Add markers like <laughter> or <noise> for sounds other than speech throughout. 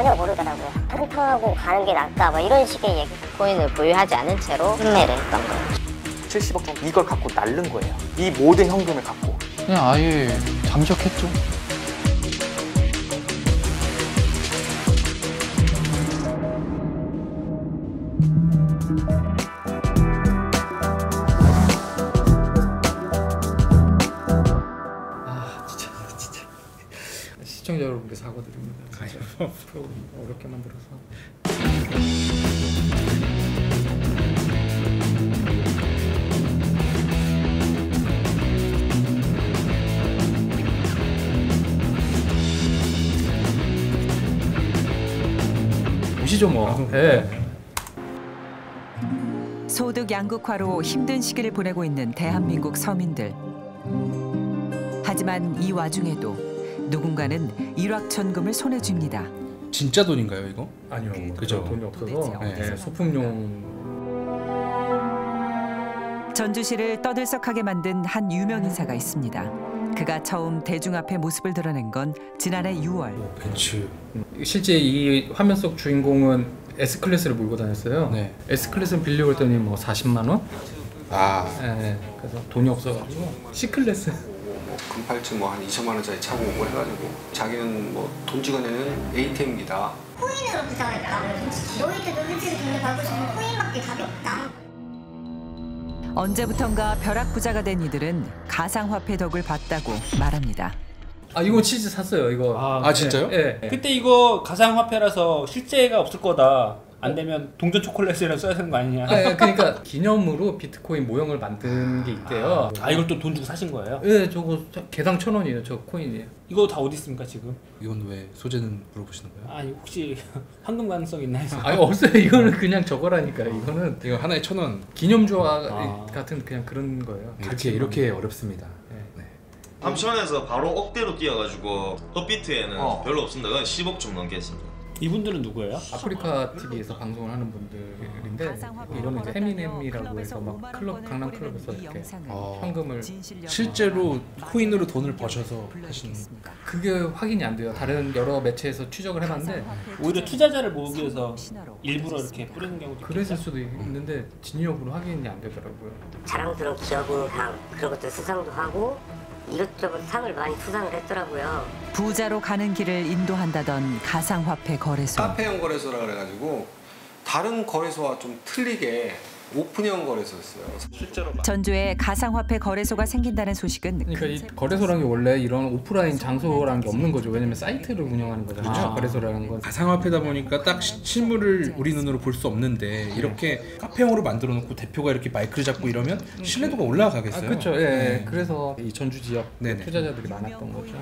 전혀 모르더라고요. 펑펑하고 가는 게 낫다 뭐 이런 식의 얘기. 코인을 보유하지 않은 채로 흥매를 했던 거예요. 70억 정도 이걸 갖고 날른 거예요. 이 모든 현금을 갖고. 그냥 아예 잠적했죠. 아 진짜 진짜 시청자 여러분께 사과드립니다. 프로그램 어렵게 만들어서. 보시죠 뭐. 예. 소득 양극화로 힘든 시기를 보내고 있는 대한민국 서민들. 하지만 이 와중에도 누군가는 일확천금을 손에 쥡니다. 진짜 돈인가요 이거? 아니요. 그죠. 돈이 없어서 네, 네, 소품용 전주시를 떠들썩하게 만든 한 유명 인사가 있습니다. 그가 처음 대중 앞에 모습을 드러낸 건 지난해 6월. 벤츠. 실제 이 화면 속 주인공은 S 클래스를 몰고 다녔어요. 네. S 클래스는 빌리려고 했더니 뭐 40만 원? 아 예, 그래서 돈이 없어가지고 C 클래스. 금팔찌 뭐 한 2천만 원짜리 차고 오고 해가지고 자기는 뭐 돈 찍어내는 ATM기다. 코인으로 부자했다. 너희들도 솔직히 돈을 벌고 싶으면 코인밖에 답이 없다. 언제부턴가 벼락 부자가 된 이들은 가상화폐 덕을 봤다고 말합니다. 아 이거 치즈 샀어요 이거. 아, 아, 진짜요? 예. 예. 그때 이거 가상화폐라서 실제가 없을 거다. 안 되면 동전 초콜릿이라도 써야 되는 거 아니냐. 아, 예, 그러니까 기념으로 비트코인 모형을 만든 게 있대요. 아 이걸 또 돈 주고 사신 거예요? 예, 저거 저- 개당 천 원이에요. 저 코인이에요. 이거 다 어디 있습니까 지금? 이건 왜 소재는 물어보시는 거예요? 아니 혹시 <laughs> 황금 가능성 있나 해서. 아니 없어요. 이거는 그냥 저거라니까. 이거는 이거 하나에 천 원. 기념주화 아. 같은 그냥 그런 거예요. 이렇게 이렇게 어렵습니다. 예. 삼천에서 바로 억대로 뛰어가지고 업비트에는 어. 별로 없습니다. 그건 10억 좀 넘겠습니다. 이분들은 누구예요? 아프리카 TV에서 방송을 하는 분들인데 이거는 이제 페미넴이라고 해서 막 클럽 강남 클럽에서 이렇게 어. 현금을 실제로 코인으로 돈을 버셔서 하시는. 그게 확인이 안 돼요. 다른 여러 매체에서 추적을 해봤는데 오히려 투자자를 모으기 위해서 일부러 이렇게 뿌리는 경우도 그랬을? 수도 있는데 진위업으로 확인이 안 되더라고요. 자랑스러운 기업상 그런 것도 수상도 하고 이것저것 상을 많이 수상을 했더라고요. 부자로 가는 길을 인도한다던 가상화폐 거래소. 카페형 거래소라 그래가지고 다른 거래소와 좀 틀리게 오픈형 거래소였어요. 실제로 전주에 가상화폐 거래소가 생긴다는 소식은 그러니까 이 거래소라는 게 원래 이런 오프라인 장소라는 게 없는 거죠. 왜냐면 사이트를 운영하는 거잖아요. 아. 거래소라는 건. 가상화폐다 보니까 딱 시- 실물을 우리 눈으로 볼 수 없는데 이렇게 카페형으로 만들어 놓고 대표가 이렇게 마이크를 잡고 이러면 신뢰도가 아, 올라가겠어요. 그렇죠. 예. 네. 그래서 이 전주 지역 네네. 투자자들이 많았던 거죠.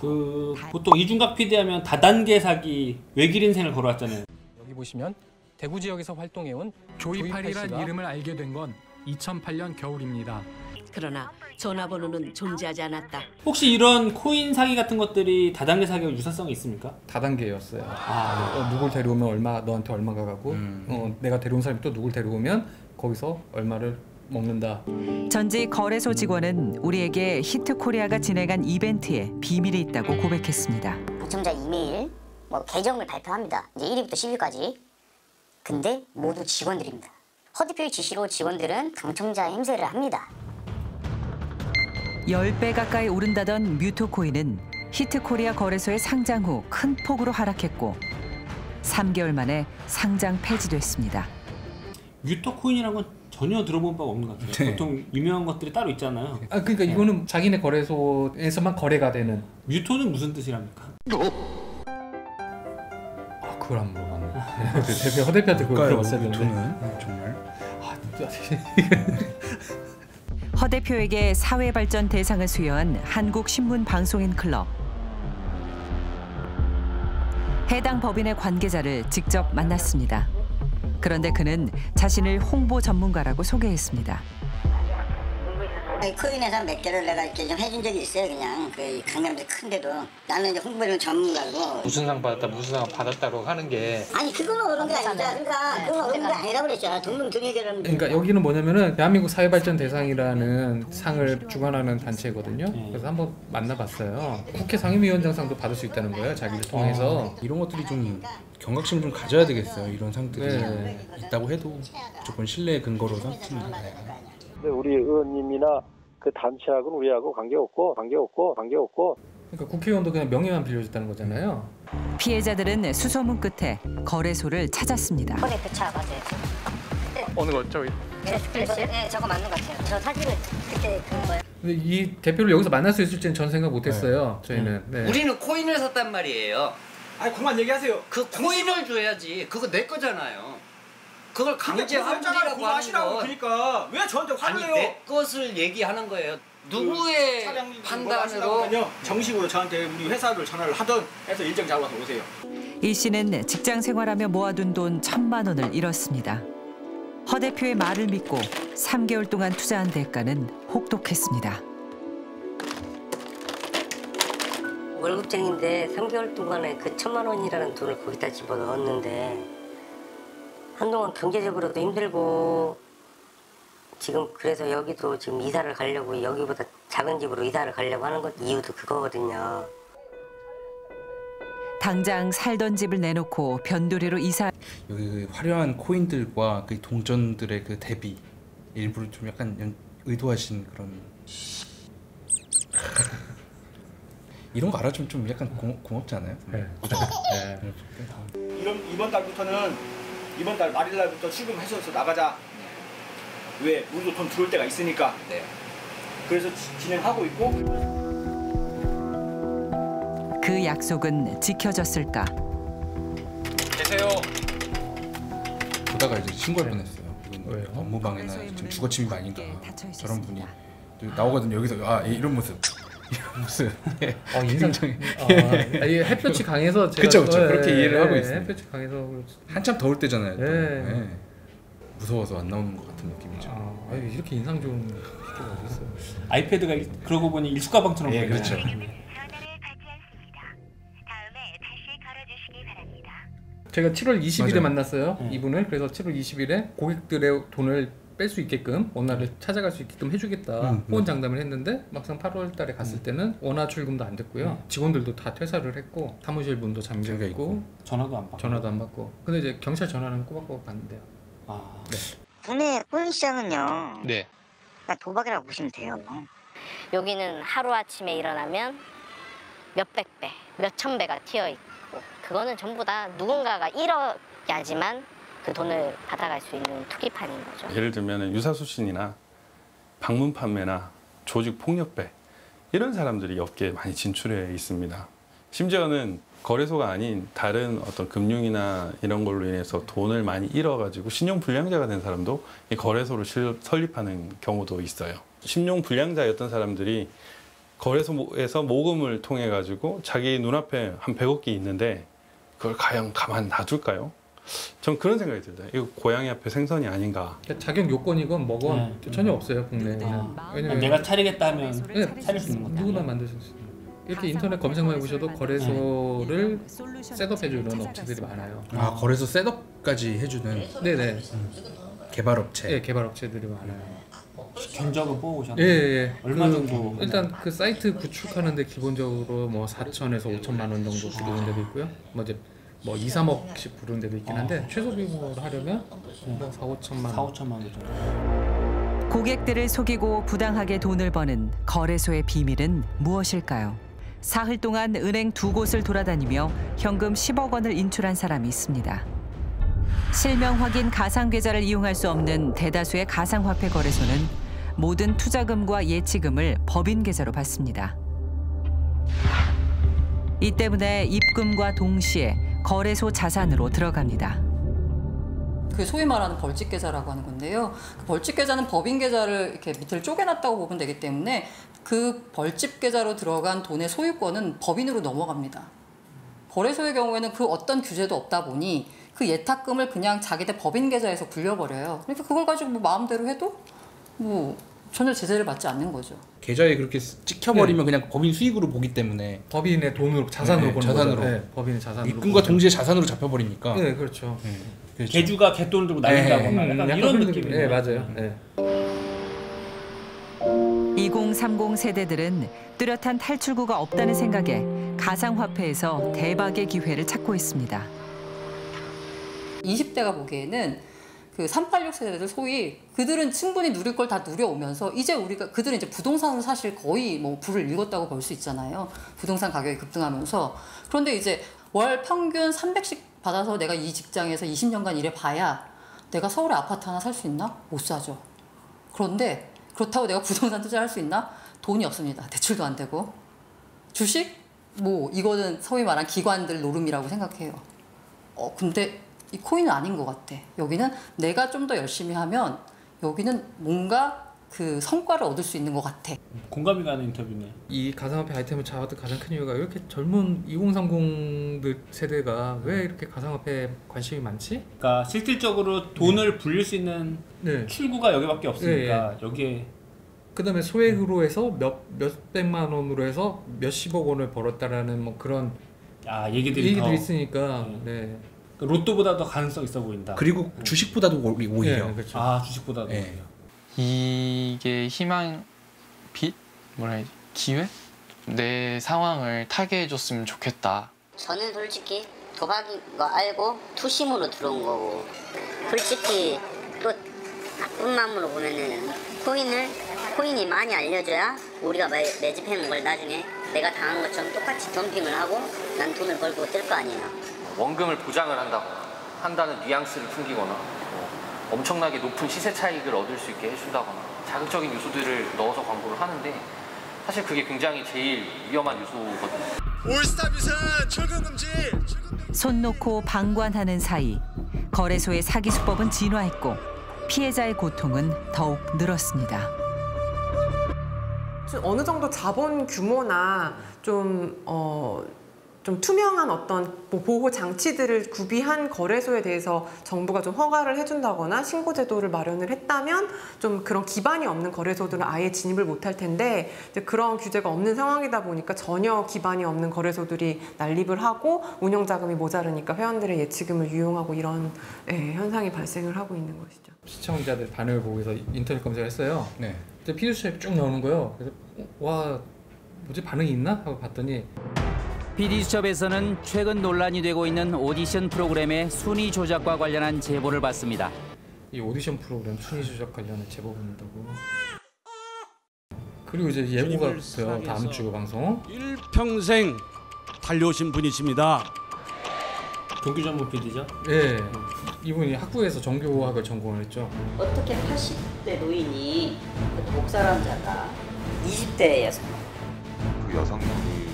그 보통 이중각 피디하면 다단계 사기 외길 인생을 걸어왔잖아요. 여기 보시면 대구 지역에서 활동해온 조이팔이란 이름을 알게 된 건 2008년 겨울입니다. 그러나 전화번호는 존재하지 않았다. 혹시 이런 코인 사기 같은 것들이 다단계 사기와 유사성이 있습니까? 다단계였어요. 아, 어, 누굴 데려오면 얼마 너한테 얼마가 가고 음. 어, 내가 데려온 사람이 또 누굴 데려오면 거기서 얼마를 먹는다. 전지 거래소 직원은 우리에게 히트코리아가 진행한 이벤트에 비밀이 있다고 고백했습니다. 당첨자 이메일, 뭐 계정을 발표합니다. 이제 1위부터 10위까지. 근데 모두 직원들입니다. 허드표의 지시로 직원들은 당첨자 행세를 합니다. 10배 가까이 오른다던 뮤토코인은 히트코리아 거래소에 상장 후 큰 폭으로 하락했고 3개월 만에 상장 폐지됐습니다. 뮤터 코인이라는 건 전혀 들어본 바가 없는 것 같아요. 네. 보통 유명한 것들이 따로 있잖아요. 아 그러니까 이거는 자기네 거래소에서만 거래가 되는. 뮤토는 무슨 뜻이랍니까? 아 그걸 안 물어봤네. 대표 허 대표한테 그걸 물어봤어야 되는데. 저는 정말 아, <laughs> 허 대표에게 사회 발전 대상을 수여한 한국 신문 방송인 클럽. 해당 법인의 관계자를 직접 만났습니다. 그런데 그는 자신을 홍보 전문가라고 소개했습니다. 코인에서 몇 개를 내가 이렇게 좀 해준 적이 있어요. 그냥 그 강남도 큰데도 나는 이제 홍보를 전문가고. 무슨 상 받았다 무슨 상 받았다고 하는 게 아니 그건 어려운 게 아니다. 그러니까 그건 어려운 게 아니라 그랬잖아. 동문 등에게는. 그러니까 여기는 뭐냐면은 대한민국 사회발전 대상이라는 상을 주관하는 단체거든요. 그래서 한번 만나봤어요. 국회 상임위원장상도 받을 수 있다는 거예요. 자기를 통해서. 이런 것들이 좀 경각심을 좀 가져야 되겠어요. 이런 상들이 네. 있다고 해도 무조건 신뢰 근거로 삼습니다. 근데 우리 의원님이나 그 단체하고는 우리하고 관계없고 관계없고 관계없고 그러니까 국회의원도 그냥 명예만 빌려줬다는 거잖아요. 피해자들은 수소문 끝에 거래소를 찾았습니다. 폰에 교차 맞아요. 어느 거 저기. 네, 네, 저거 맞는 것 같아요. 저 사진을 그때 그 뭐야? 근데 이 대표를 여기서 만날 수 있을지는 전 생각 못했어요. 저희는. 네. 우리는 코인을 샀단 말이에요. 아니 그만 얘기하세요. 그 코인을 줘야지. 그거 내 거잖아요. 그걸 강제 하는 하시라고 건 그러니까 왜 저한테 화를 아니 내요? 내 것을 얘기하는 거예요. 누구의 판단으로 판단으로 정식으로 저한테 우리 회사를 전화를 하던 해서 일정 잡아서 오세요. 이 씨는 직장 생활하며 모아둔 돈 천만 원을 잃었습니다. 허 대표의 말을 믿고 3개월 동안 투자한 대가는 혹독했습니다. 월급쟁인데 3개월 동안에 그 천만 원이라는 돈을 거기다 집어 넣었는데 한동안 경제적으로도 힘들고 지금 그래서 여기도 지금 이사를 가려고 여기보다 작은 집으로 이사를 가려고 하는 것 이유도 그거거든요. 당장 살던 집을 내놓고 변두리로 이사 여기 그 화려한 코인들과 그 동전들의 그 대비 일부러 좀 약간 연- 의도하신 그런 <laughs> 이런 거 알아주면 좀 약간 고, 고맙지 않아요? 네. <laughs> 이번 이번 달부터는 이번 달 말일 날부터 출금해서 나가자. 왜 우리도 돈 들어올 때가 있으니까. 그래서 지- 진행하고 있고. 그 약속은 지켜졌을까? 계세요. 보다가 이제 신고할 뻔했어요. 이건 업무방해나 지금 주거침입 아닌가 저런 분이 또 나오거든요. 여기서 아 이런 모습 <laughs> 이런 모습. 예. 어, 인상 굉장히 어, 예. 아니, 햇볕이 강해서 제가 그쵸 그쵸 또, 그렇게 예, 이해를 하고 예, 있어요. 햇볕이 강해서 한참 더울 때잖아요. 또. 예. 예. 무서워서 안 나오는 것 같은 느낌이죠. 아, 아유, 이렇게 인상 좋은 어디 있어요? 아이패드가 일- 그러고 보니 일수 가방처럼 예, 보이네요. 그렇죠. 제가 7월 20일에 맞아요. 만났어요. 네. 이분을 그래서 7월 20일에 고객들의 돈을 뺄 수 있게끔 원화를 찾아갈 수 있게끔 해주겠다 음, 후원 음. 장담을 했는데 막상 8월 달에 갔을 때는 원화 출금도 안 됐고요. 직원들도 다 퇴사를 했고 사무실 문도 잠겨 있고 전화도 안 받고. 전화도 안 받고. 근데 이제 경찰 전화는 꼬박꼬박 받는데요. 아. 국내 코인 시장은요. 네. 그냥 도박이라고 보시면 돼요. 여기는 하루아침에 일어나면 몇백 배, 몇천 배가 튀어 있고 그거는 전부 다 누군가가 잃어야지만 그 돈을 받아갈 수 있는 투기판인 거죠. 예를 들면 유사수신이나 방문 판매나 조직 폭력배 이런 사람들이 업계에 많이 진출해 있습니다. 심지어는 거래소가 아닌 다른 어떤 금융이나 이런 걸로 인해서 돈을 많이 잃어가지고 신용 불량자가 된 사람도 이 거래소를 실- 설립하는 경우도 있어요. 신용 불량자였던 사람들이 거래소에서 모금을 통해 가지고 자기 눈앞에 한 100억이 있는데 그걸 과연 가만 놔둘까요? 전 그런 생각이 들어요. 이거 고양이 앞에 생선이 아닌가. 그러니까 자격 요건이건 뭐건 전혀 없어요 국내에는. 왜냐면 아, 내가 차리겠다 하면 네, 차릴 수 있는 거다. 누구나 만들 수 있어요. 이렇게 인터넷 검색만 해보셔도 거래소를 셋업해주는 업체들이 많아요. 아 거래소 셋업까지 해주는 네네. 개발업체. 네, 개발업체들이 많아요. 견적을 뽑으셨나요? 예, 예. 얼마 그, 정도? 일단 그 사이트 구축하는데 기본적으로 뭐 4천에서 5천만 원 정도 부르는 데도 있고요. 뭐 이제 뭐 2, 3억씩 부르는 데도 있긴 한데 최소 비용으로 하려면 뭐 4, 5천만 원. 4, 5천만 원 정도. 고객들을 속이고 부당하게 돈을 버는 거래소의 비밀은 무엇일까요? 사흘 동안 은행 두 곳을 돌아다니며 현금 10억 원을 인출한 사람이 있습니다. 실명 확인 가상 계좌를 이용할 수 없는 대다수의 가상화폐 거래소는 모든 투자금과 예치금을 법인 계좌로 받습니다. 이 때문에 입금과 동시에 거래소 자산으로 들어갑니다. 그 소위 말하는 벌집 계좌라고 하는 건데요. 그 벌집 계좌는 법인 계좌를 이렇게 밑을 쪼개놨다고 보면 되기 때문에 그 벌집 계좌로 들어간 돈의 소유권은 법인으로 넘어갑니다. 거래소의 경우에는 그 어떤 규제도 없다 보니 그 예탁금을 그냥 자기들 법인 계좌에서 굴려버려요. 그러니까 그걸 가지고 뭐 마음대로 해도 뭐 전혀 제재를 받지 않는 거죠. 계좌에 그렇게 찍혀버리면 그냥 법인 수익으로 보기 때문에 법인의 돈으로 자산으로 네, 보는 자산으로. 네, 법인의 자산으로 입금과. 동시에 자산으로 잡혀버리니까 네, 그렇죠. 그렇죠. 개주가 개돈을 들고 날린다거나 네, 약간 약간 이런 느낌이에요. 네, 맞아요. 네. 2030 세대들은 뚜렷한 탈출구가 없다는 생각에 가상화폐에서 대박의 기회를 찾고 있습니다. 20대가 보기에는 그 386 세대들 소위 그들은 충분히 누릴 걸 다 누려오면서 이제 우리가 그들은 이제 부동산을 사실 거의 뭐 불을 읽었다고 볼 수 있잖아요. 부동산 가격이 급등하면서 그런데 이제 월 평균 300씩 받아서 내가 이 직장에서 20년간 일해 봐야 내가 서울에 아파트 하나 살 수 있나? 못 사죠. 그런데 그렇다고 내가 부동산 투자할 수 있나? 돈이 없습니다. 대출도 안 되고 주식 뭐 이거는 소위 말한 기관들 노름이라고 생각해요. 어 근데 이 코인은 아닌 것 같아. 여기는 내가 좀 더 열심히 하면 여기는 뭔가 그 성과를 얻을 수 있는 것 같아. 공감이 가는 인터뷰네. 이 가상화폐 아이템을 잡았던 가장 큰 이유가 이렇게 젊은 2030 세대가 왜 이렇게 가상화폐에 관심이 많지? 그러니까 실질적으로 돈을 불릴 수 있는 네. 출구가 여기밖에 없으니까 네, 여기에 그 다음에 소액으로 해서 몇 몇백만 원으로 해서 몇십억 원을 벌었다라는 뭐 그런 아 얘기들이 얘기들이 더- 있으니까 네. 로또보다 더 가능성 있어 보인다. 그리고 주식보다도 오- 오히려 네, 그렇죠. 아 주식보다도 네. 오히려. 이게 희망 빛 뭐라 해야지 기회 내 상황을 타게 해줬으면 좋겠다. 저는 솔직히 도박인 거 알고 투심으로 들어온 거고 솔직히 또 나쁜 마음으로 보면은 코인을 코인이 많이 알려줘야 우리가 매, 매집해놓은 걸 나중에 내가 당한 것처럼 똑같이 덤핑을 하고 난 돈을 벌고 뜰 거 아니에요 원금을 보장을 한다거나 한다는 뉘앙스를 풍기거나 뭐 엄청나게 높은 시세 차익을 얻을 수 있게 해준다거나 자극적인 요소들을 넣어서 광고를 하는데 사실 그게 굉장히 제일 위험한 요소거든요. 올스타 비상 출근 금지. 손 놓고 방관하는 사이 거래소의 사기 수법은 진화했고 피해자의 고통은 더욱 늘었습니다. 좀 어느 정도 자본 규모나 좀, 어, 좀 투명한 어떤 뭐 보호 장치들을 구비한 거래소에 대해서 정부가 좀 허가를 해준다거나 신고 제도를 마련을 했다면 좀 그런 기반이 없는 거래소들은 아예 진입을 못할 텐데 이제 그런 규제가 없는 상황이다 보니까 전혀 기반이 없는 거래소들이 난립을 하고 운영 자금이 모자르니까 회원들의 예치금을 유용하고 이런 예, 현상이 발생을 하고 있는 것이죠. 시청자들 반응을 위해서 인터넷 검색을 했어요. 네. 근데 피드수첩이 쭉 나오는 거예요. 그래서 와 뭐지 반응이 있나 하고 봤더니 PD수첩에서는 최근 논란이 되고 있는 오디션 프로그램의 순위 조작과 관련한 제보를 받습니다. 이 오디션 프로그램 순위 조작 관련해 제보 받는다고. 그리고 이제 예고가 있어요. 다음 주 방송. 평생 달려오신 분이십니다. 종교 전문 PD죠? 예. 이분이 학부에서 정교학을 전공을 했죠. 어떻게 80대 노인이 그 목사람자가 20대 여성 그 여성분이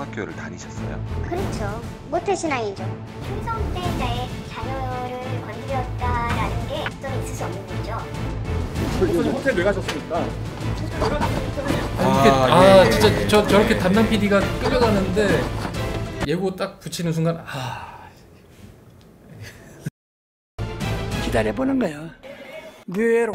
성막교회를 다니셨어요? 그렇죠. 모태신앙이죠. 충성대자의 자녀를 건드렸다라는 게 어떤 있을 수 없는 일이죠. 목사님 호텔 왜 가셨습니까? 아, 아, 아, 예, 예, 진짜 예. 저 저렇게 담당 PD가 끌려가는데 예고 딱 붙이는 순간 아 기다려보는 거예요. 뇌로